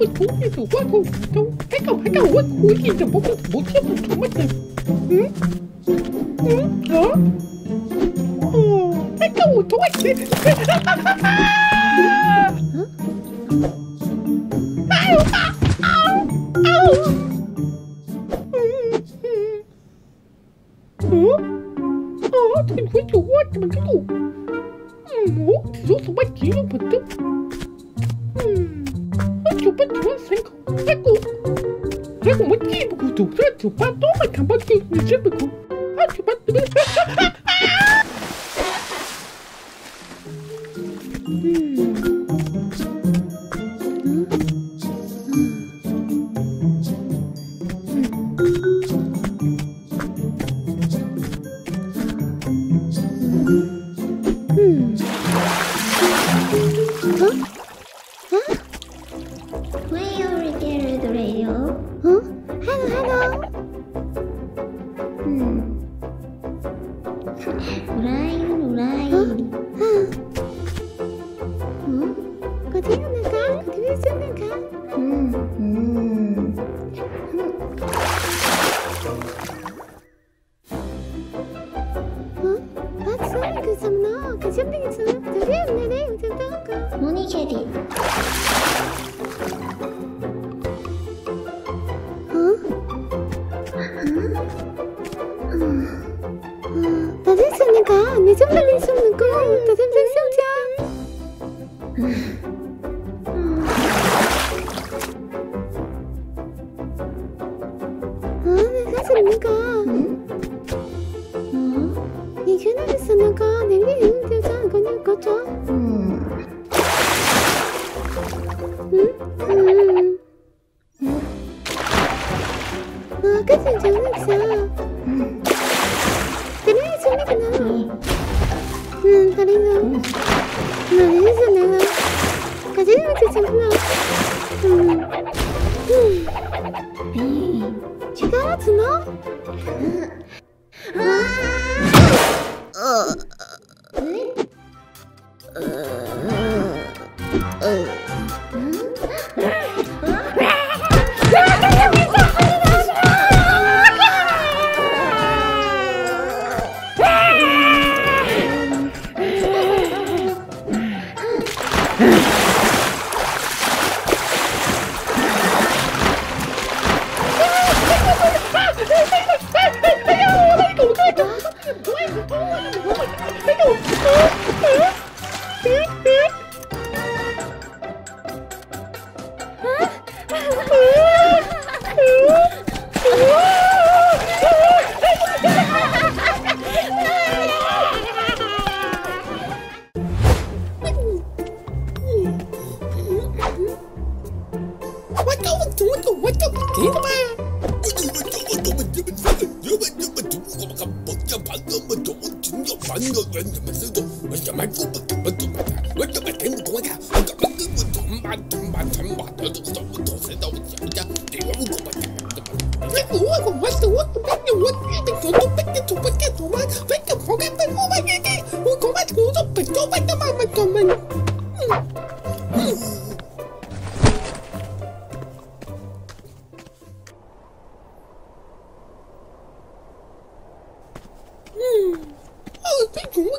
petróleo, água, então, pega, pega uma coisa, bota, bota no tomate. Hum? Hum? Ah? Oh, pega o tomate. なるさ流れね Thank you.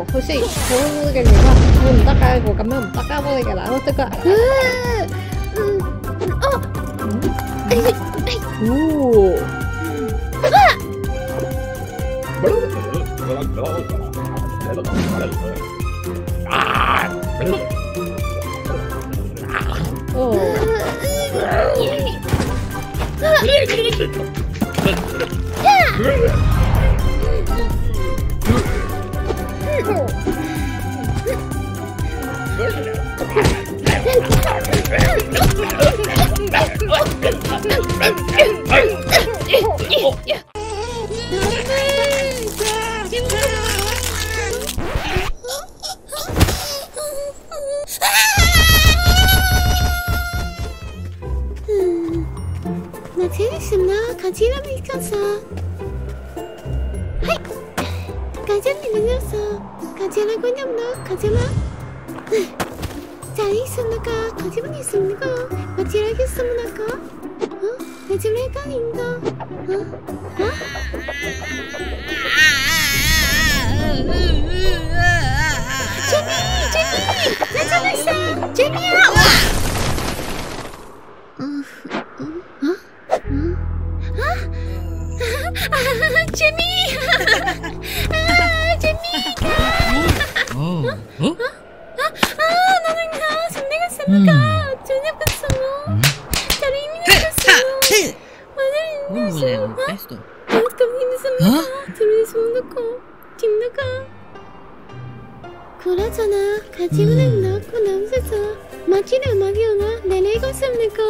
も欲しい。そういう時にはうん。だからごかめん。だからもだかあうーう 가지를 비켜서. 하이! 가지를 늘렸어 가지를 군염나 가지마. 잘 있습니까 가지만 있습니까 가지를 있습니까 어? 내 집에 가인가 어? 어? 재미! 재미! 나 잡았어! 재미야! 어? 어? 어? Jimmy! ah, Jimmy! oh, oh. 아, 아, 나는 나 준비가 있으니까 준비가 있 어. 잘 힘이 있 어. 오늘 힘들 어. 베스 트. 어떻게 힘들 어? 둘이 손 놓고 팀 나 가. 그러잖 아. 같이 그냥 나고 남서서 마치는 막이오나 내내고 있으니 까.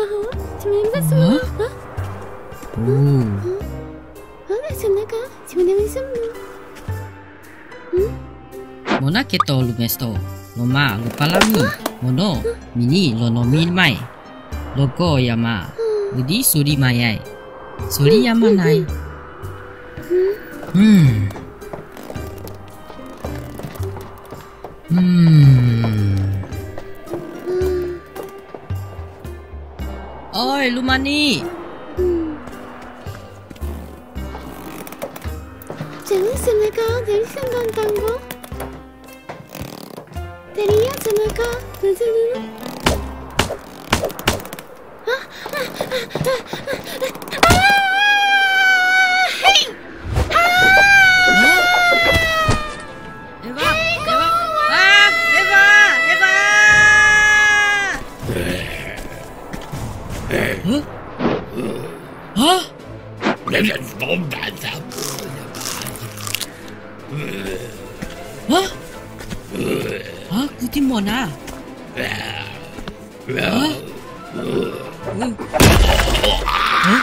준비가 있 어. 오. semnaka, semna wisem. Mona keto lumesto, lupa lupalami, mono mini lono milmai, loko yama, udi suri mayai, suri yama nai. Hmm. hmm. Hmm. Oi, lumani. 재밌습니까 재밌었던 거 대리하십니까 무슨 ฮะฮะกูอที่มดนะฮะฮะ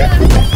Yeah.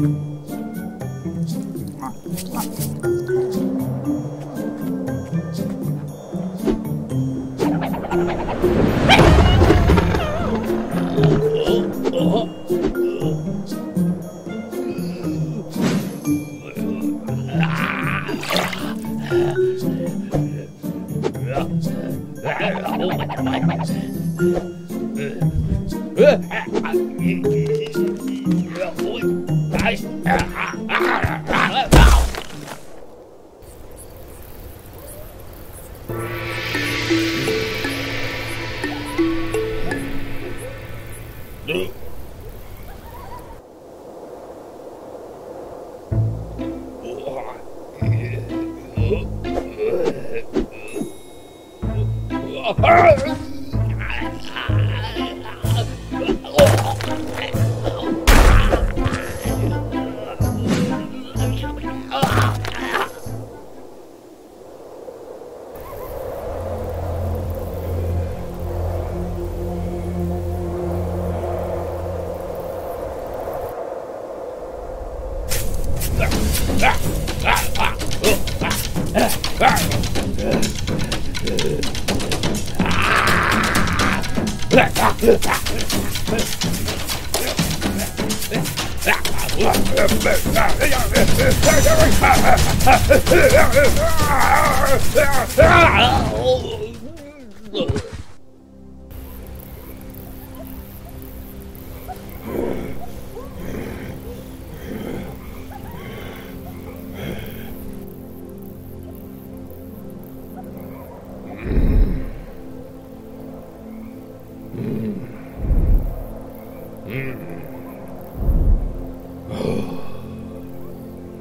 ああ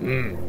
Mm.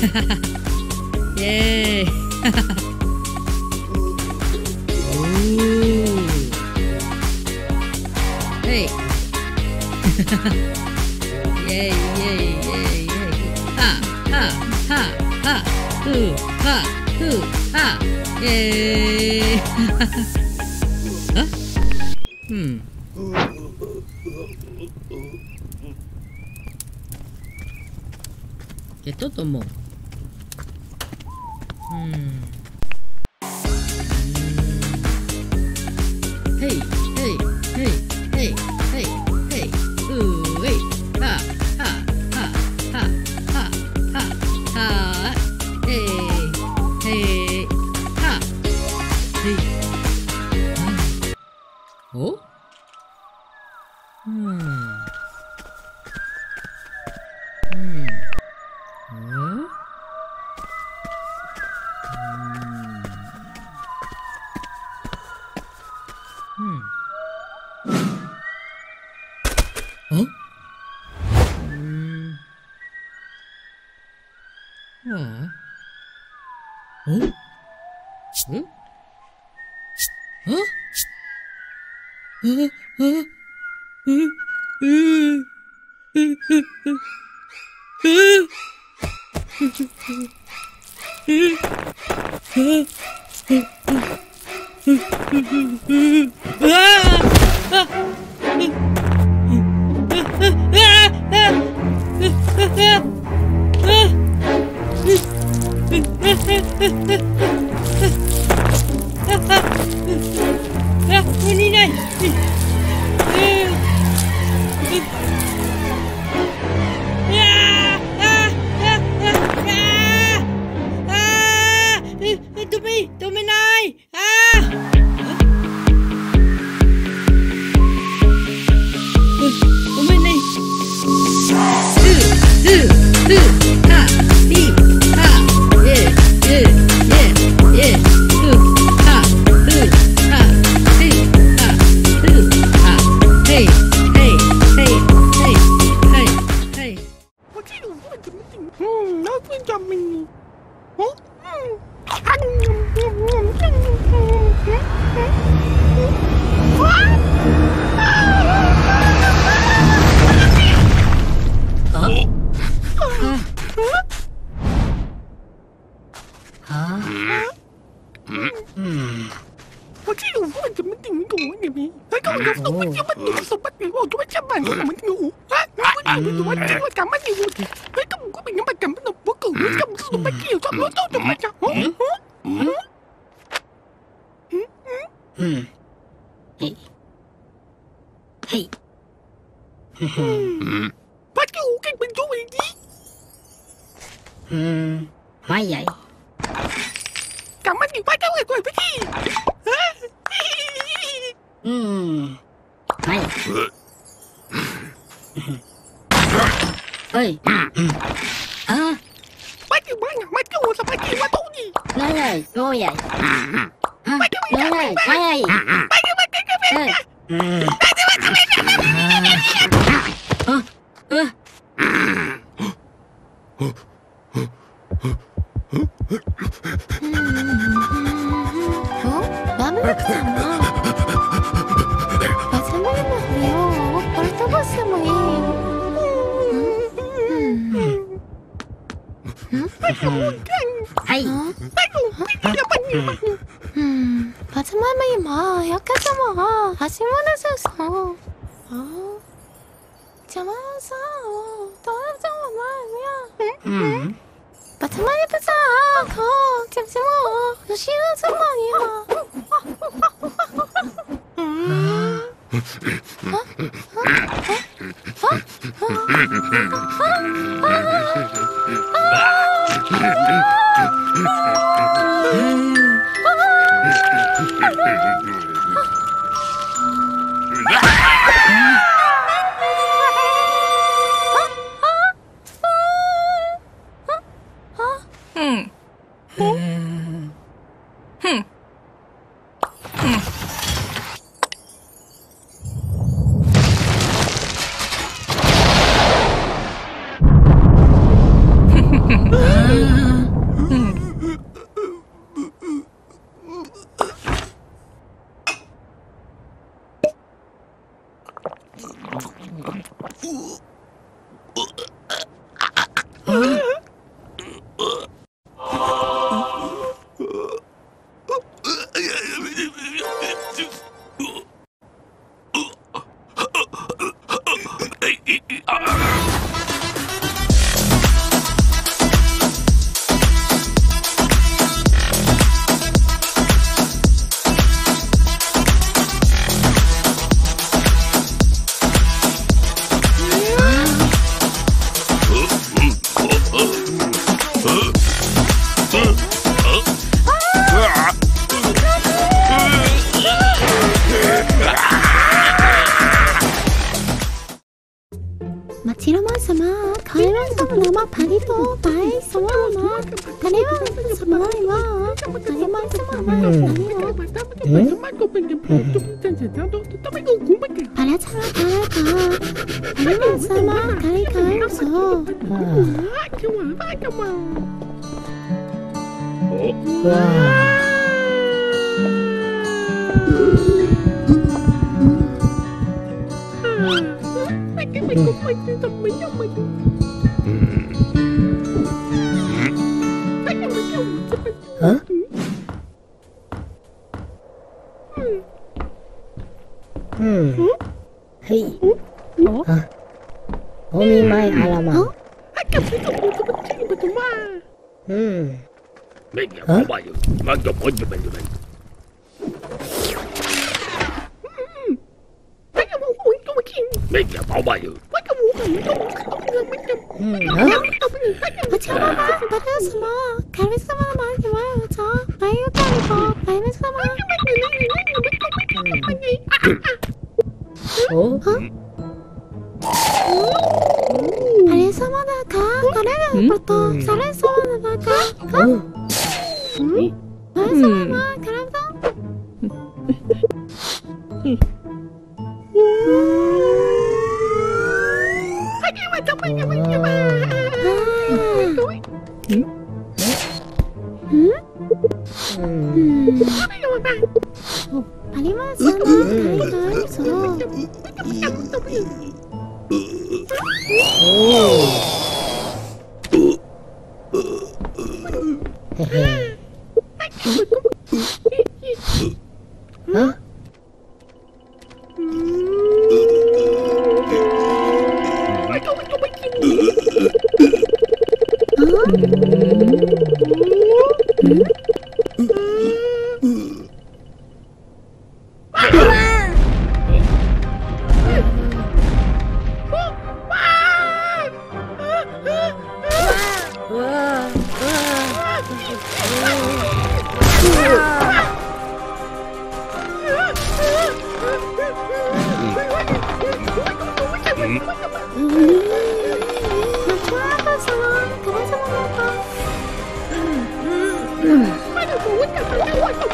イエーイ Hey. yay, yay, yay, yay. Ha, ha, ha, ha. Hoo, ha, hoo, ha. Yay. huh? Hmm. Get out of 心啊，这么硬吗？Mày cái mày ừ. cũng mày tao mày đâu mày. Ừ. Mann, Mann, Mann, Mann, Mann.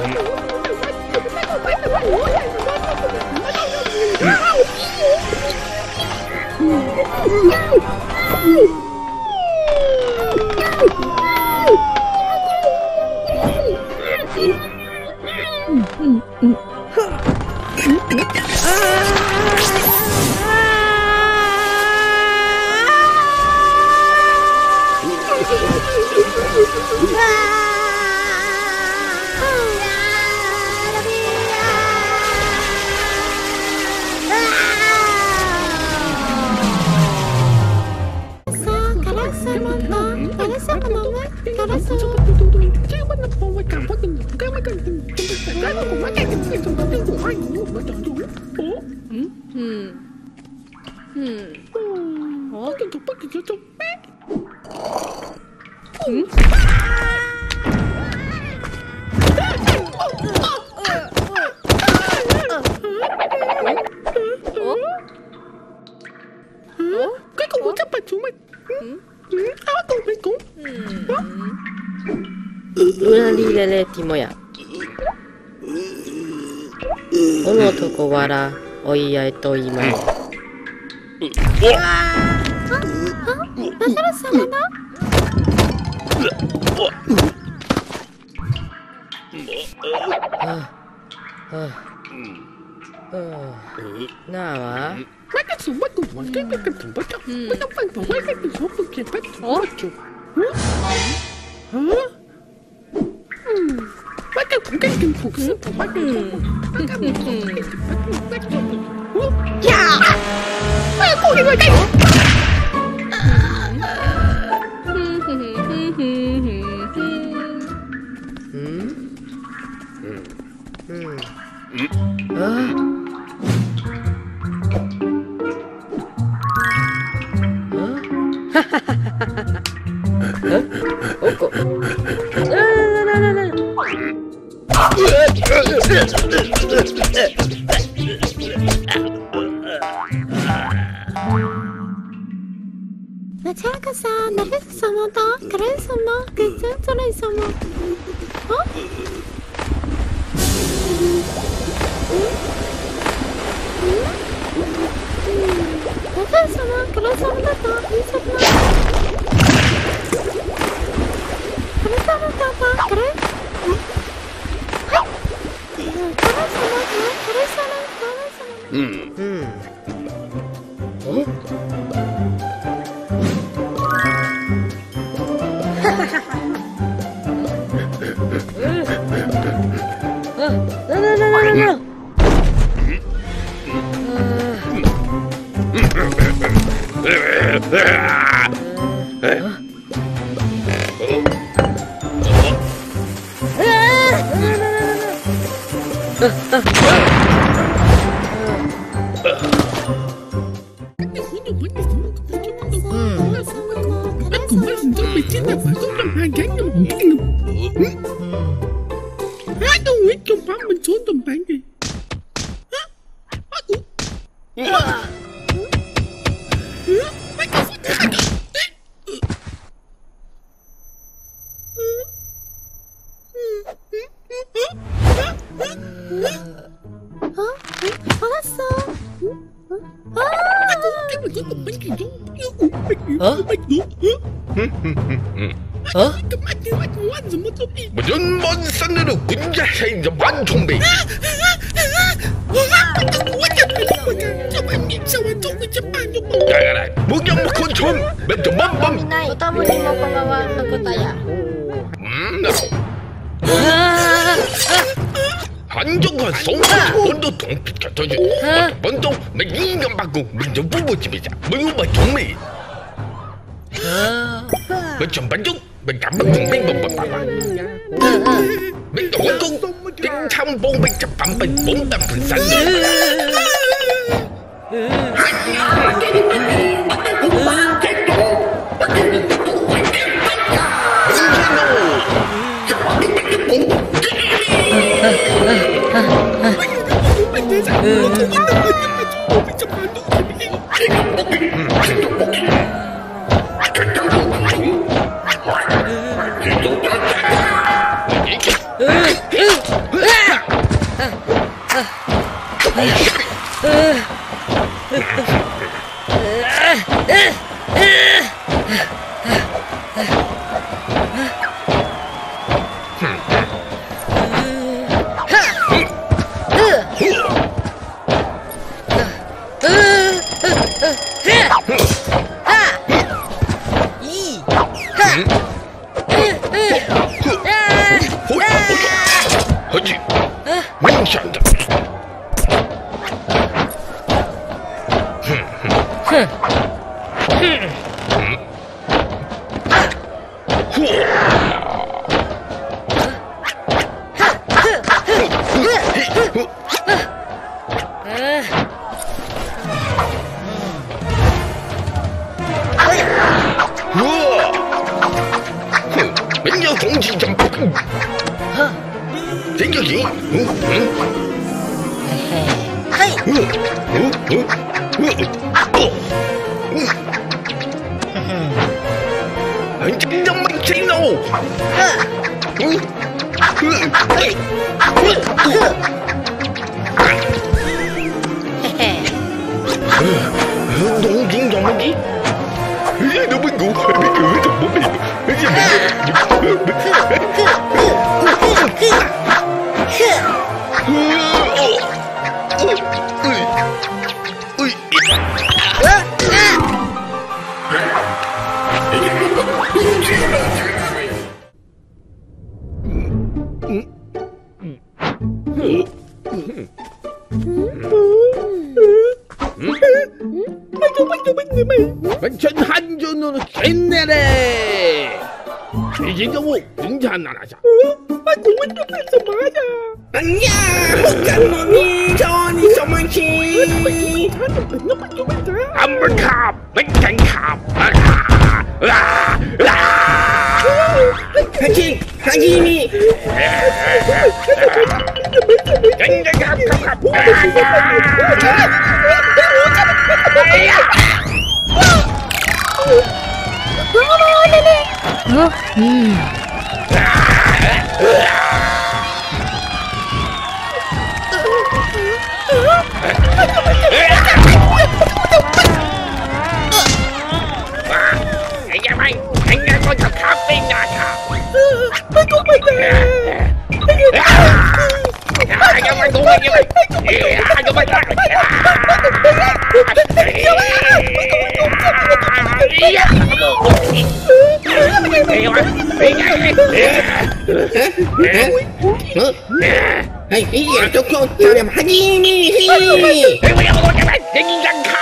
Thank. えっ、ー、と今、うん、おっタラス様がなあわうん。 어야빨리꼬리 놓. Hah? Kematian Tuhan semua tu 무전먼 산으로 군자샤인 완총배 Coba Mm-mm. 조금 저렴 하니 우리 어머니만 냉장카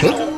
어?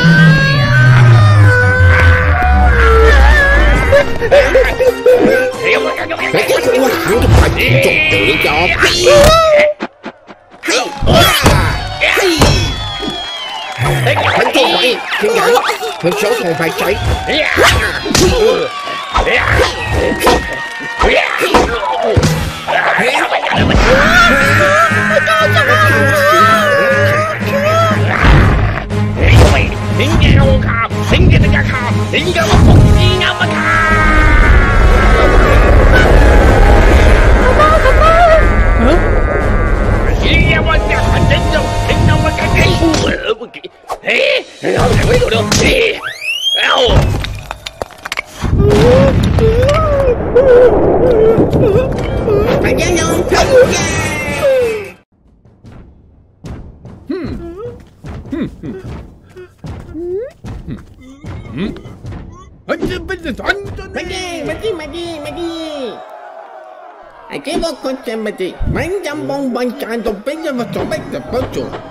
Phải chết cho bà chỉ trục tự cho Bánh cho mày Thiên ngại Mình số còn phải chạy Tính cái rong khám, tính cái tất cả khám, tính cái bóng bóng đi ngắm kỹ thế không giải quyết được đâu ao bạn dám nhung không Mày đi, mày đi, mày đi, Aquilo acontece, mas tem. Mas já bom bancar do bem, já vou tomar depois.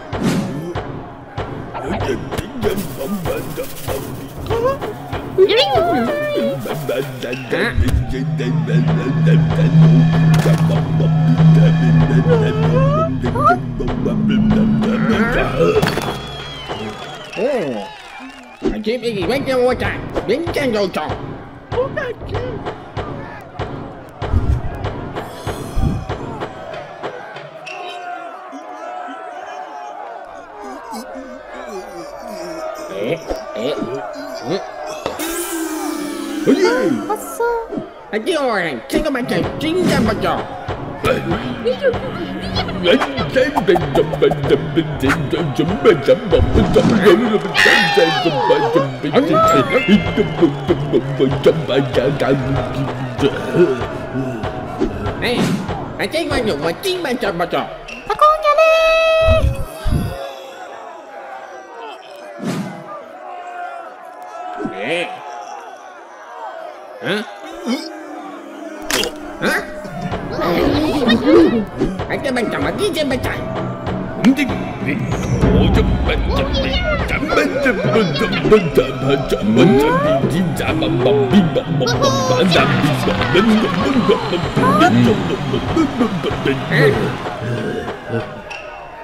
Oh, I keep making one more time. Nintendo talk. Oh, my God. 왔어. Aquí rồi, trên các bạn chạy chính ra mà tròn. Nè, hãy chạy qua dùng mà chính bạn tròn mà tròn. bà con nhà đi. Hả? Hả? Hãy cho bạn tròn mà ký trên bạn chạy.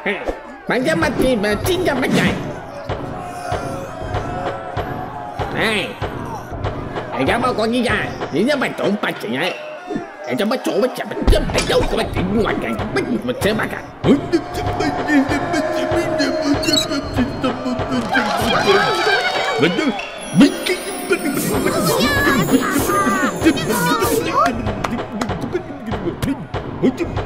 Hả? Bạn cho bạn thì mà chính ra bạn chạy. Này. Hãy cho bao con như vậy. Nhìn ra bạn trộn bạn chạy này. Hãy cho bạn trộn bạn chạy bạn chấm hãy đâu có bạn chạy ngoài cảnh. Bắt mình sẽ bạn cả. Hả?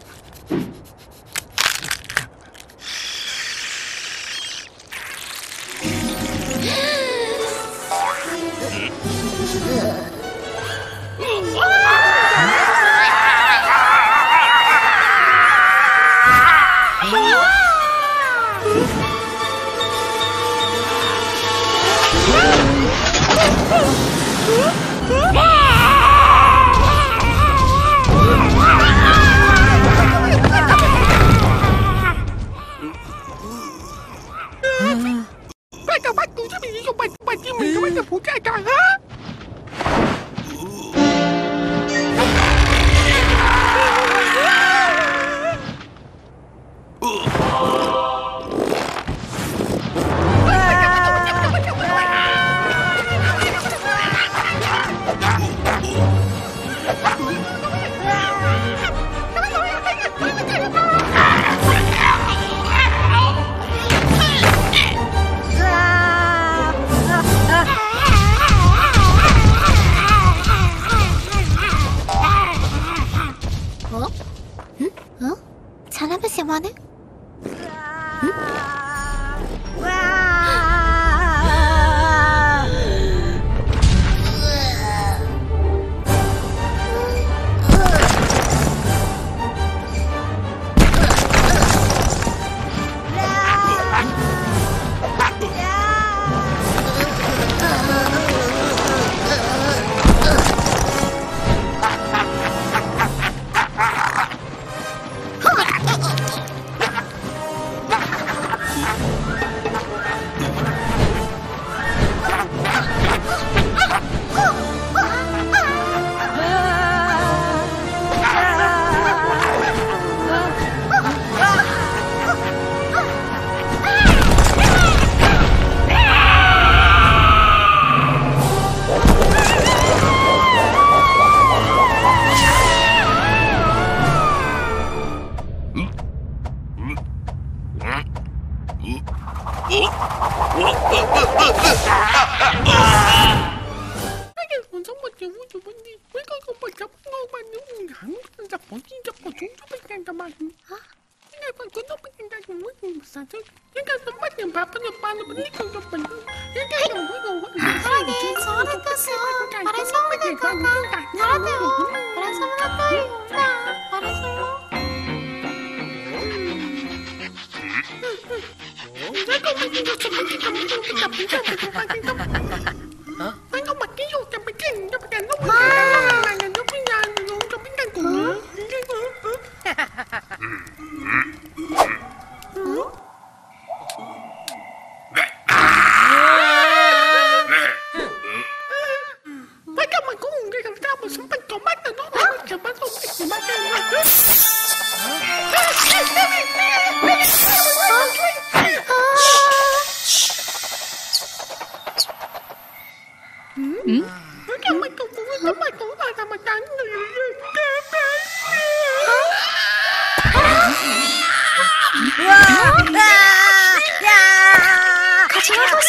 这不盖章啊島ね。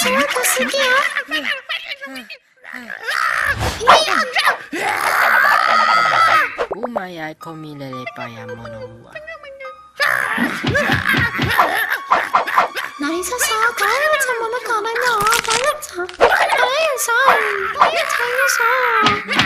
仕事すぎよ。Umayay komilele paya monoua. Nai sa sa, kaya mo sa mama kanay mo, kaya sa, kaya sa, kaya sa.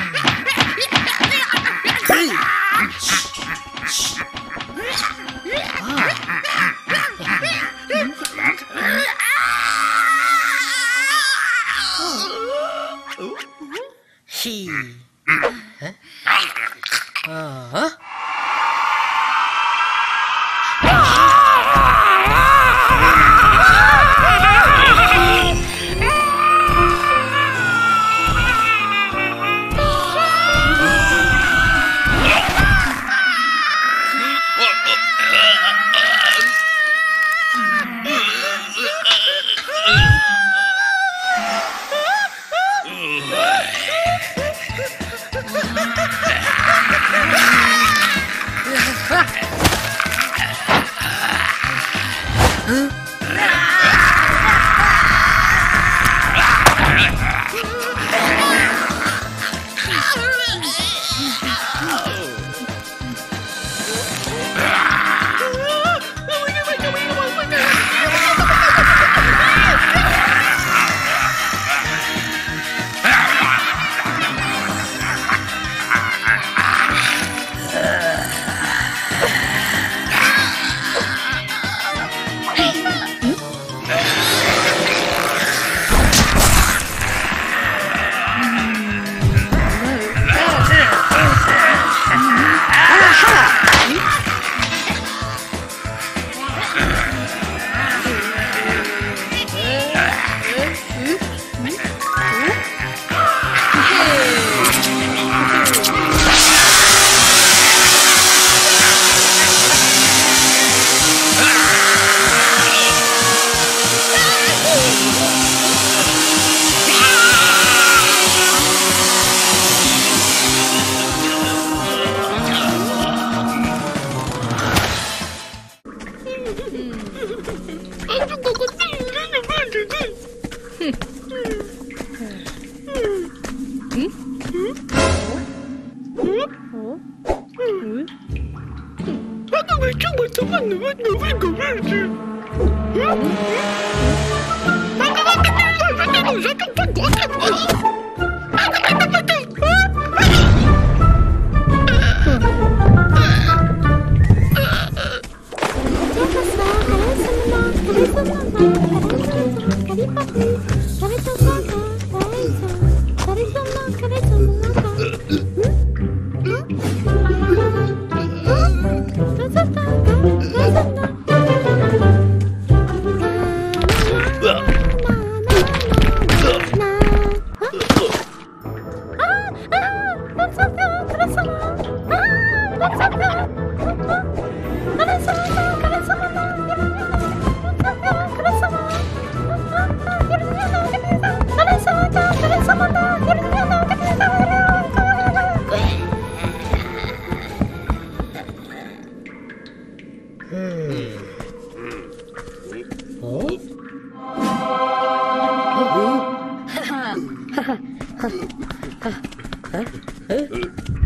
huh? huh?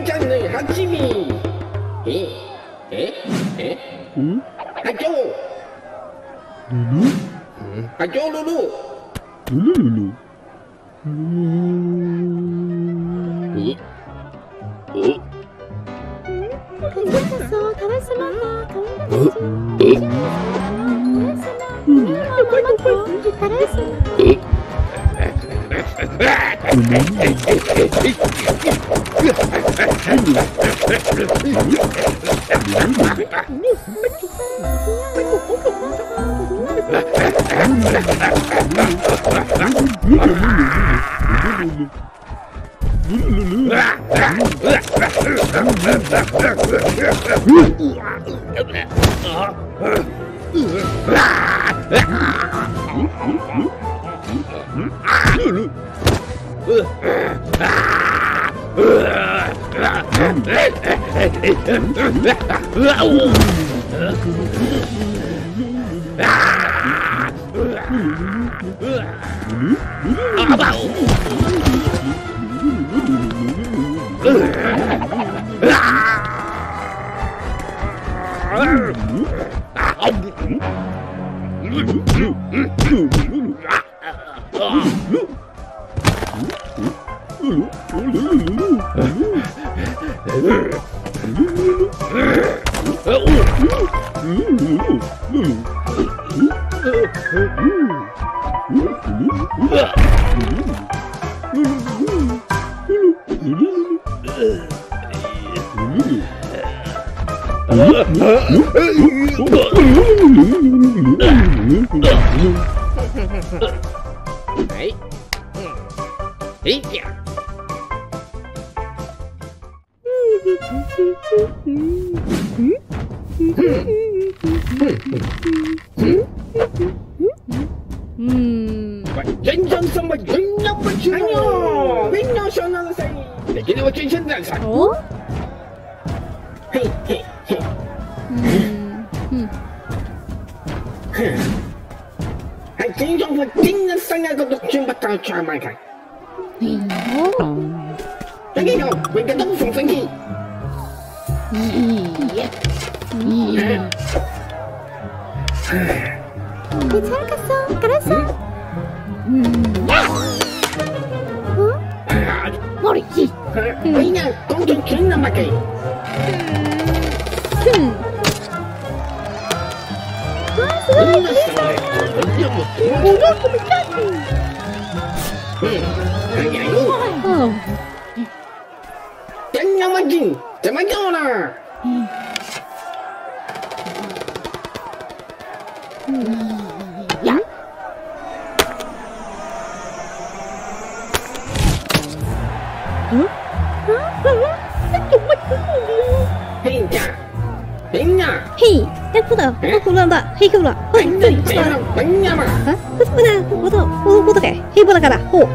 んじゃねえ八味え？え？え？うん課長。ルう課長ルル。ルル？ルルえ？え？そう、かわいそうな、かわいそうな。え？え？かわいそうな、かわいそうな。かわいそうな。Tôi muốn đi Ah! Lulu. Đấy. Ý kìa. 음. 진정성과 능력을 주며 윈너셔널 사이 내게는 진실한 사 어? 헤이 헤이 헤이 음. 음. 한 진정성 찍는 상하고 녹중 바탕을 좌말가 여기요 왜가 너무 송송이 Coração, coração. Moriki, Reina, tudo que não maquei. Tenha maguinho. 재밌잖아. 응. 야. 응? 헤이야. 헤이야. 헤이. 예쁘다. 어, 놀란다. 헤이 그거. 어, 진짜. 맹냐마. 어? 그거다. 뭐다. 어, 뭐다. 헤이 보다 가라. 호.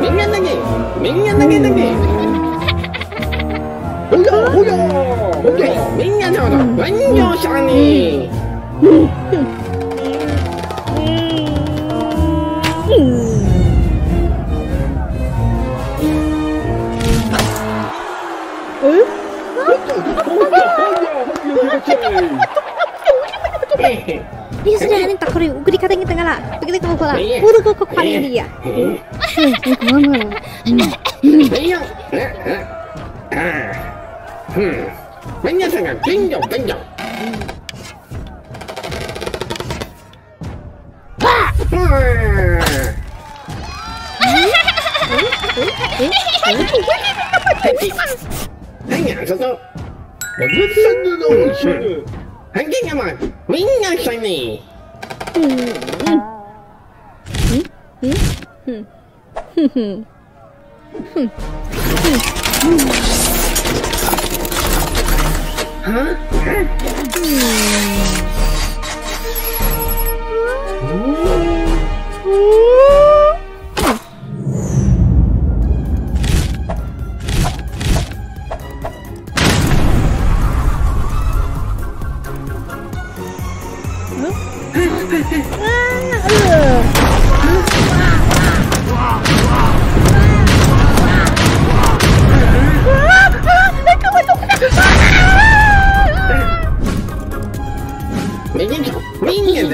맹냐나게. 맹냐나게 나게. 運動運動運動みんなの運動さんに dia sudah ada tak kori ukuri kata kita ngala begitu buru kok kok dia eh ke mana 맹년 맹년사가 땡겨 땡겨 행야서서 무슨 놈이 한개냐만 민낯이니 민 Huh?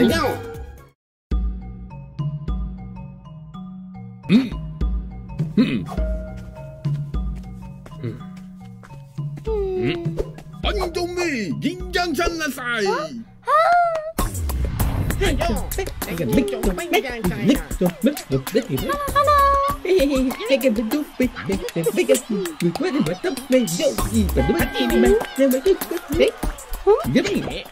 đánh nhau ừ. Ừ. Ừ. Ừ. anh chung đi dính chân sân là xài Hãy subscribe cho kênh Ghiền Mì Gõ Để không bỏ lỡ những video hấp dẫn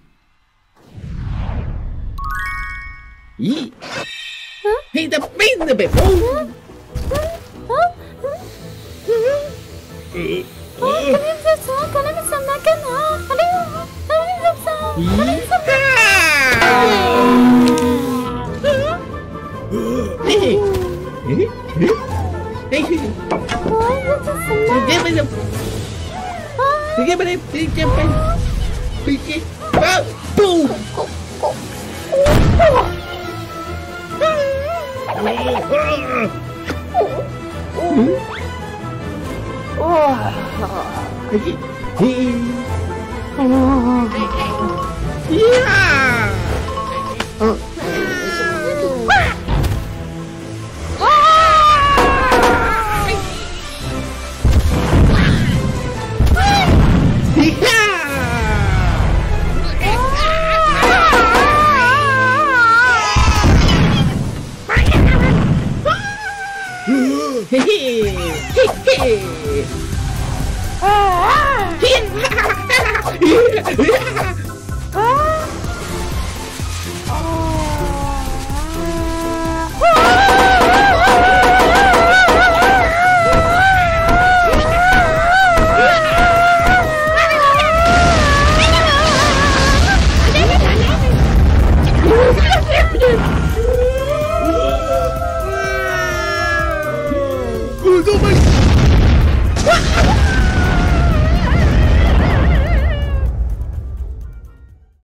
Ih! Vem da bem da bem! Boom! 응? 우와. 그지? 히. 이야.